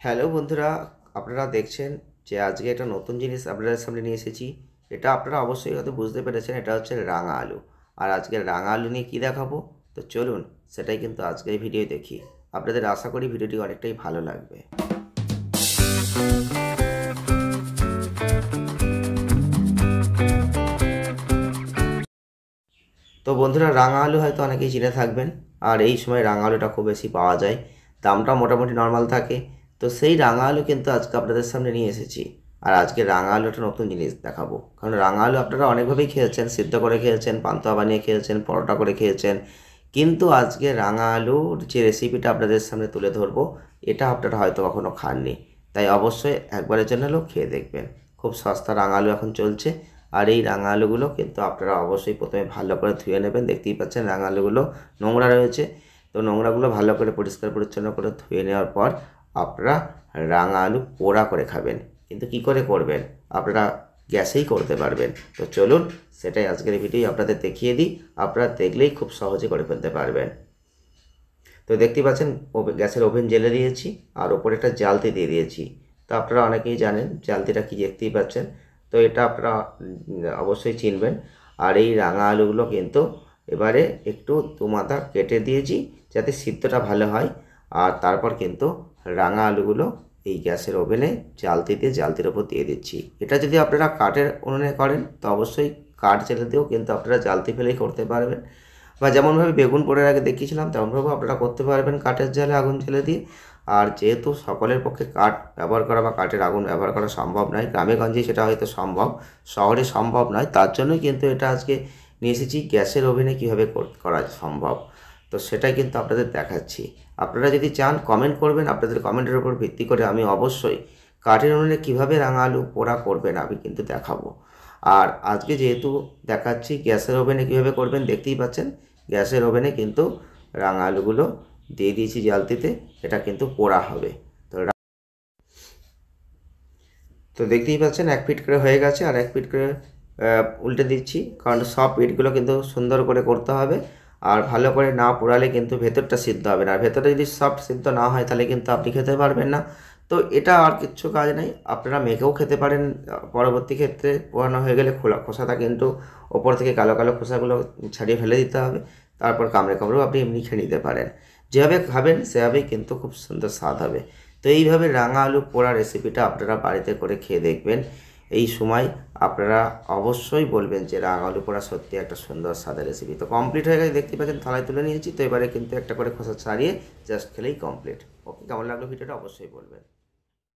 Hello বন্ধুরা, আপনারা দেখছেন যে আজকে একটা নতুন জিনিস আপনাদের সামনে নিয়ে এসেছি। এটা আপনারা অবশ্যই হয়তো বুঝতে পেরেছেন, এটা হচ্ছে রাঙা আলু। আর আজকে রাঙা আলু নিয়ে কী দেখাবো? তো চলুন, সেটাই কিন্তু আজকের ভিডিও দেখি। আপনাদের আশা করি ভিডিওটি অনেকটাই ভালো লাগবে। তো বন্ধুরা, রাঙা আলু হয়তো অনেকেই চিনে থাকবেন। আর এই সময় রাঙা আলুটা খুব বেশি পাওয়া যায়। দামটা মোটামুটি নর্মাল থাকে। তো সেই রাঙা আলু কিন্তু আজকে আপনাদের সামনে নিয়ে এসেছি। আর আজকে রাঙা আলুটা নতুন জিনিস দেখাবো। কারণ রাঙা আলু আপনারা অনেকভাবেই খেয়েছেন, সিদ্ধ করে খেয়েছেন, পান্তা বানিয়ে খেয়েছেন, পরোটা করে খেয়েছেন। কিন্তু আজকে রাঙা আলুর যে রেসিপিটা আপনাদের সামনে তুলে ধরবো, এটা আপনারা হয়তো কখনো খাননি। তাই অবশ্যই একবারের জন্য হলেও খেয়ে দেখবেন। খুব সস্তা রাঙা আলু এখন চলছে। আর এই রাঙা আলুগুলো কিন্তু আপনারা অবশ্যই প্রথমে ভালো করে ধুয়ে নেবেন। দেখতেই পাচ্ছেন রাঙা আলুগুলো নোংরা রয়েছে। তো নোংরাগুলো ভালো করে পরিষ্কার পরিচ্ছন্ন করে ধুয়ে নেওয়ার পর আপনারা রাঙা আলু পোড়া করে খাবেন। কিন্তু কি করে করবেন? আপনারা গ্যাসেই করতে পারবেন। তো চলুন, সেটাই আজকের ভিডিও আপনাদের দেখিয়ে দিই। আপনারা দেখলেই খুব সহজে করে ফেলতে পারবেন। তো দেখতেই পাচ্ছেন গ্যাসের ওভেন জেলে দিয়েছি, আর ওপরে একটা জালতি দিয়ে দিয়েছি। তো আপনারা অনেকেই জানেন, জালতিটা কি দেখতেই পাচ্ছেন? তো এটা আপনারা অবশ্যই চিনবেন। আর এই রাঙা আলুগুলো কিন্তু এবারে একটু দুমাথা কেটে দিয়েছি, যাতে সিদ্ধটা ভালো হয়। আর তারপর কিন্তু রাঙা আলুগুলো এই গ্যাসের ওভেনে জালতি দিয়ে জালতির ওপর দিয়ে দিচ্ছি। এটা যদি আপনারা কাঠের উনুনে করেন, তো অবশ্যই কাঠ জেলে দিয়েও কিন্তু আপনারা জালতি ফেলেই করতে পারবেন। বা যেমনভাবে বেগুন পোড়ার আগে দেখিয়েছিলাম, তেমনভাবেও আপনারা করতে পারবেন কাঠের জালে আগুন জ্বেলে দিয়ে। আর যেহেতু সকলের পক্ষে কাঠ ব্যবহার করা বা কাঠের আগুন ব্যবহার করা সম্ভব নয়, গ্রামে গঞ্জে সেটা হয়তো সম্ভব, শহরে সম্ভব নয়, তার জন্যই কিন্তু এটা আজকে নিয়ে এসেছি। গ্যাসের ওভেনে কীভাবে করা সম্ভব। তো সেটাই কিন্তু আপনাদের দেখাচ্ছি। আপনারা যদি চান কমেন্ট করবেন, আপনাদের কমেন্টের উপর ভিত্তি করে আমি অবশ্যই কাঠের উনুনে কীভাবে রাঙা আলু পোড়া করবেন আমি কিন্তু দেখাবো। আর আজকে যেহেতু দেখাচ্ছি গ্যাসের ওভেনে কীভাবে করবেন দেখতেই পাচ্ছেন, গ্যাসের ওভেনে কিন্তু রাঙা আলুগুলো দিয়ে দিয়েছি জালতিতে, এটা কিন্তু পোড়া হবে। তো তো দেখতেই পাচ্ছেন এক ফিট করে হয়ে গেছে, আর এক ফিট করে উল্টে দিচ্ছি, কারণ সব পিঠগুলো কিন্তু সুন্দর করে করতে হবে। আর ভালো করে না পোড়ালে কিন্তু ভেতরটা সিদ্ধ হবে না। আর ভেতরটা যদি সফট সিদ্ধ না হয়, তাহলে কিন্তু আপনি খেতে পারবেন না। তো এটা আর কিচ্ছু কাজ নেই। আপনারা মেখেও খেতে পারেন। পরবর্তী ক্ষেত্রে পোড়ানো হয়ে গেলে খোলা, খোসাটা কিন্তু ওপর থেকে কালো কালো খোসাগুলো ছাড়িয়ে ফেলে দিতে হবে। তারপর কামড়ে, কামড়েও আপনি এমনি খেয়ে নিতে পারেন। যেভাবে খাবেন, সেভাবেই কিন্তু খুব সুন্দর স্বাদ হবে। তো এইভাবে রাঙা আলু পোড়া রেসিপিটা আপনারা বাড়িতে করে খেয়ে দেখবেন। এই সময় আপনারা অবশ্যই বলবেন যে রাগ আলু পোড়া সত্যি একটা সুন্দর সাদা রেসিপি তো কমপ্লিট হয়ে গেছে, দেখতে পাচ্ছেন, থালায় তুলে নিয়েছি। তো এবারে কিন্তু একটা করে খোসা ছাড়িয়ে জাস্ট খেলেই কমপ্লিট ওকে কেমন লাগল ভিডিওটা? অবশ্যই বলবেন।